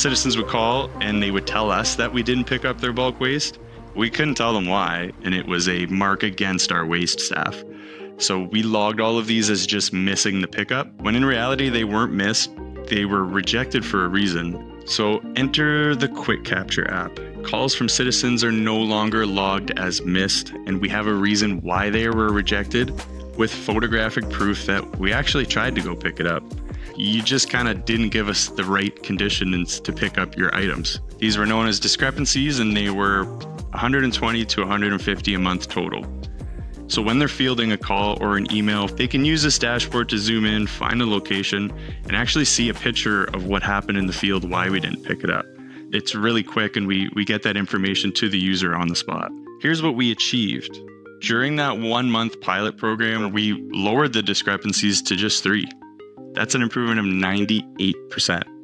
citizens would call and they would tell us that we didn't pick up their bulk waste. We couldn't tell them why, and it was a mark against our waste staff. So we logged all of these as just missing the pickup, when in reality, they weren't missed, they were rejected for a reason. So enter the Quick Capture app. Calls from citizens are no longer logged as missed, and we have a reason why they were rejected with photographic proof that we actually tried to go pick it up. You just kind of didn't give us the right conditions to pick up your items. These were known as discrepancies, and they were 120 to 150 a month total. So when they're fielding a call or an email, they can use this dashboard to zoom in, find a location, and actually see a picture of what happened in the field, why we didn't pick it up. It's really quick and we, we get that information to the user on the spot. Here's what we achieved. During that one month pilot program, we lowered the discrepancies to just three. That's an improvement of 98%.